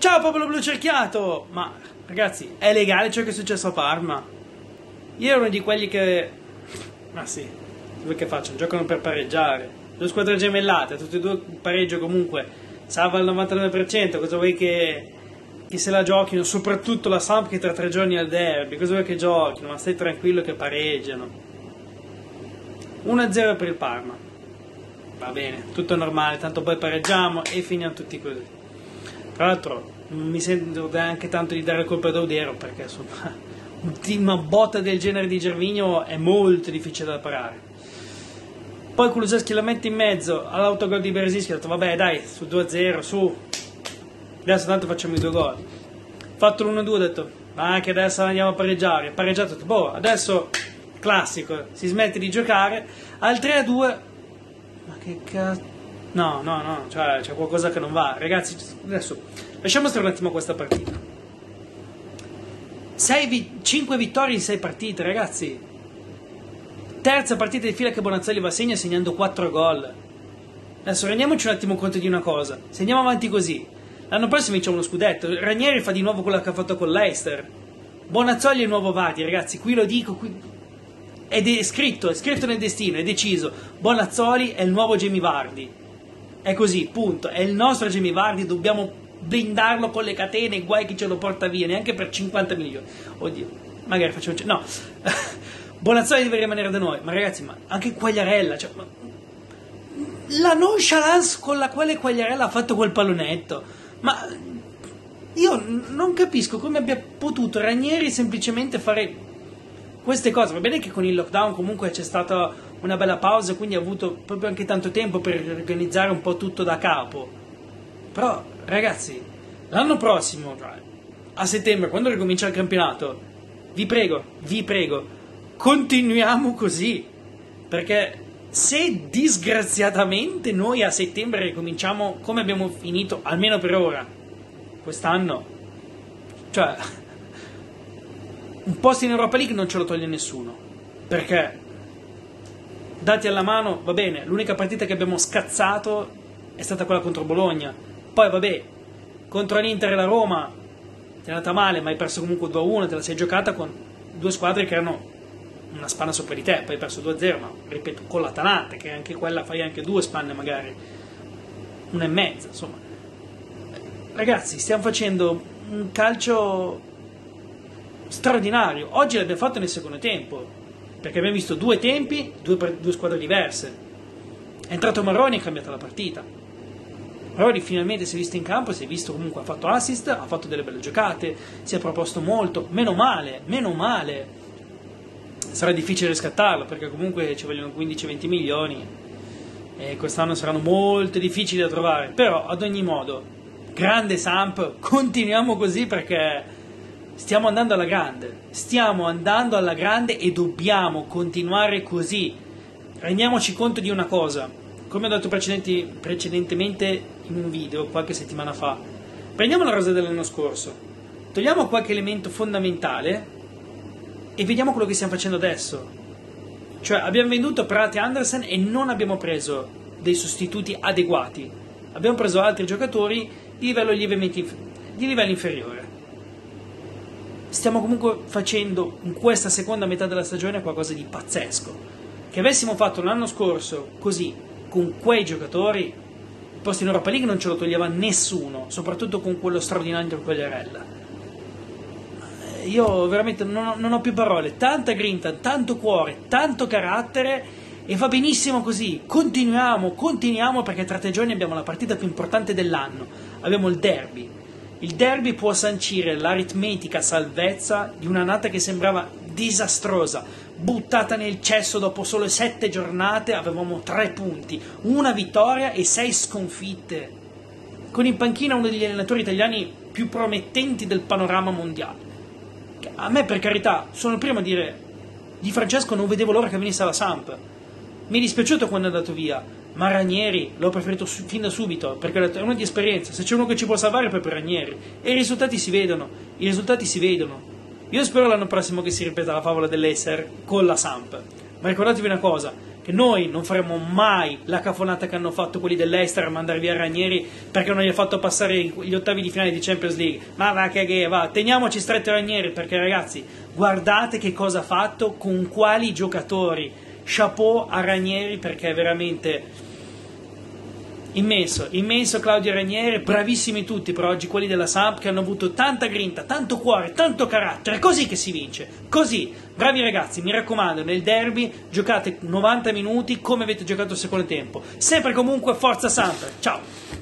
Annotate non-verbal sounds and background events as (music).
Ciao popolo blu cerchiato! Ma ragazzi, è legale ciò che è successo a Parma? Io ero uno di quelli che... Ma sì, dove che facciano? Giocano per pareggiare. Due squadre gemellate, tutti e due pareggio comunque, salva il 99%, cosa vuoi che, che se la giochino? Soprattutto la Samp che tra tre giorni al derby, cosa vuoi che giochino? Ma stai tranquillo che pareggiano. 1-0 per il Parma. Va bene, tutto normale, tanto poi pareggiamo e finiamo tutti così. Tra l'altro mi sento neanche tanto di dare la colpa ad Audero perché insomma (laughs) una botta del genere di Gervigno è molto difficile da parare. Poi Kuluseschi la mette in mezzo all'autogol di Beresinski, ha detto vabbè dai, su 2-0, su, adesso tanto facciamo i due gol. Fatto l'1-2 ho detto ma anche adesso andiamo a pareggiare, pareggiato, ho detto boh, adesso classico, si smette di giocare, al 3-2, ma che cazzo... No, no, no, cioè, c'è qualcosa che non va. Ragazzi, adesso lasciamo stare un attimo questa partita. 5 vittorie in 6 partite, ragazzi. Terza partita di fila che Bonazzoli va a segno segnando 4 gol. Adesso rendiamoci un attimo conto di una cosa. Se andiamo avanti così, l'anno prossimo vinciamo uno scudetto. Ranieri fa di nuovo quello che ha fatto con Leicester. Bonazzoli è il nuovo Vati, ragazzi. Qui lo dico, qui... ed è scritto, è scritto nel destino, è deciso. Bonazzoli è il nuovo Jamie Vardi. È così, punto. È il nostro Jamie Vardi, dobbiamo blindarlo con le catene, guai chi ce lo porta via, neanche per 50 milioni. Oddio, magari facciamo... No, (laughs) Bonazzoli deve rimanere da noi, ma ragazzi, ma anche Quagliarella, cioè, ma... la nonchalance con la quale Quagliarella ha fatto quel pallonetto, ma io non capisco come abbia potuto Ranieri semplicemente fare queste cose. Va bene che con il lockdown comunque c'è stata una bella pausa, quindi ha avuto proprio anche tanto tempo per organizzare un po' tutto da capo. Però, ragazzi, l'anno prossimo, cioè, a settembre, quando ricomincia il campionato, vi prego, vi prego, continuiamo così. Perché se disgraziatamente noi a settembre ricominciamo come abbiamo finito, almeno per ora, quest'anno, cioè, un posto in Europa League non ce lo toglie nessuno. Perché, dati alla mano, va bene, l'unica partita che abbiamo scazzato è stata quella contro Bologna. Poi, vabbè, contro l'Inter e la Roma ti è andata male, ma hai perso comunque 2-1, te la sei giocata con due squadre che erano una spanna sopra di te, poi hai perso 2-0, ma ripeto, con l'Atalante, che anche quella fai anche due spanne magari, una e mezza, insomma. Ragazzi, stiamo facendo un calcio straordinario. Oggi l'abbiamo fatto nel secondo tempo, perché abbiamo visto due tempi, due, due squadre diverse. È entrato Marroni e ha cambiato la partita. Marroni finalmente si è visto in campo, si è visto comunque, ha fatto assist, ha fatto delle belle giocate, si è proposto molto, meno male, meno male. Sarà difficile riscattarlo perché comunque ci vogliono 15-20 milioni e quest'anno saranno molto difficili da trovare, però ad ogni modo, grande Samp, (laughs) continuiamo così perché Stiamo andando alla grande, stiamo andando alla grande e dobbiamo continuare così. Rendiamoci conto di una cosa, come ho detto precedentemente in un video qualche settimana fa. Prendiamo la rosa dell'anno scorso, togliamo qualche elemento fondamentale e vediamo quello che stiamo facendo adesso. Cioè abbiamo venduto Pratt e Andersen e non abbiamo preso dei sostituti adeguati. Abbiamo preso altri giocatori di livello lievemente inf- di livello inferiore stiamo comunque facendo in questa seconda metà della stagione qualcosa di pazzesco. Che avessimo fatto l'anno scorso così, con quei giocatori, il posto in Europa League non ce lo toglieva nessuno, soprattutto con quello straordinario Quagliarella. Io veramente non non ho più parole, tanta grinta, tanto cuore, tanto carattere e va benissimo così. Continuiamo, continuiamo perché tra tre giorni abbiamo la partita più importante dell'anno. Abbiamo il derby il derby può sancire l'aritmetica salvezza di una nata che sembrava disastrosa, buttata nel cesso dopo solo sette giornate, avevamo tre punti, una vittoria e sei sconfitte. Con in panchina uno degli allenatori italiani più promettenti del panorama mondiale. A me, per carità, sono il primo a dire di Francesco non vedevo l'ora che venisse alla Samp. Mi è dispiaciuto quando è andato via, ma Ranieri l'ho preferito su- fin da subito perché è uno di esperienza. Se c'è uno che ci può salvare è proprio Ranieri. E i risultati si vedono. I risultati si vedono. Io spero l'anno prossimo che si ripeta la favola dell'Esser con la Samp. Ma ricordatevi una cosa: che noi non faremo mai la cafonata che hanno fatto quelli dell'Eister a mandare via Ranieri perché non gli ha fatto passare gli ottavi di finale di Champions League. Ma va che va, teniamoci stretto Ranieri perché ragazzi, guardate che cosa ha fatto con quali giocatori. Chapeau a Ranieri perché è veramente immenso, immenso Claudio Ranieri, bravissimi tutti per oggi quelli della Samp che hanno avuto tanta grinta, tanto cuore, tanto carattere, così che si vince, così, bravi ragazzi, mi raccomando, nel derby giocate 90 minuti come avete giocato il secondo tempo, sempre comunque forza Samp, ciao!